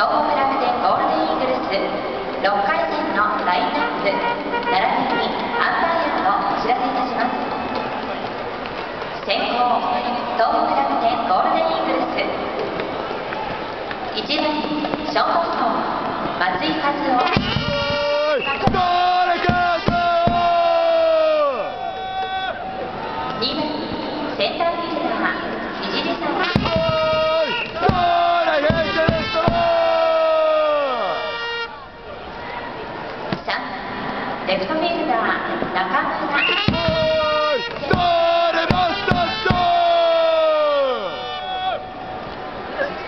東北楽天ゴールデンイーグルス。6回戦のラインナップ並びにアンパイアをお知らせいたします。先攻東北楽天ゴールデンイーグルス。1番ショートストーン松井和夫。誰か2番センターフィールレフトフィルダー中村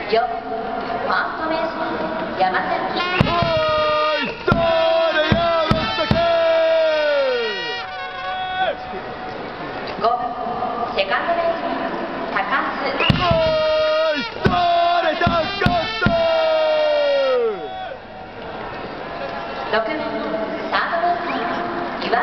4ファーストベース山崎5番セカンドベースマン高須6番サー9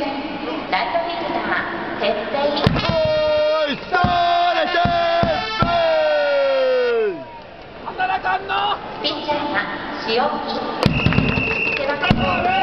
番ライトフィルダー鉄平ピッチャーが塩木背中